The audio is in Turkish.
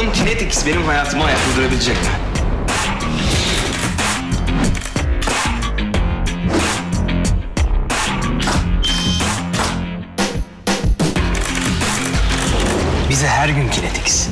Bakalım Kinetics benim hayatımı ayakta durabilecek mi? Bize her gün Kinetics.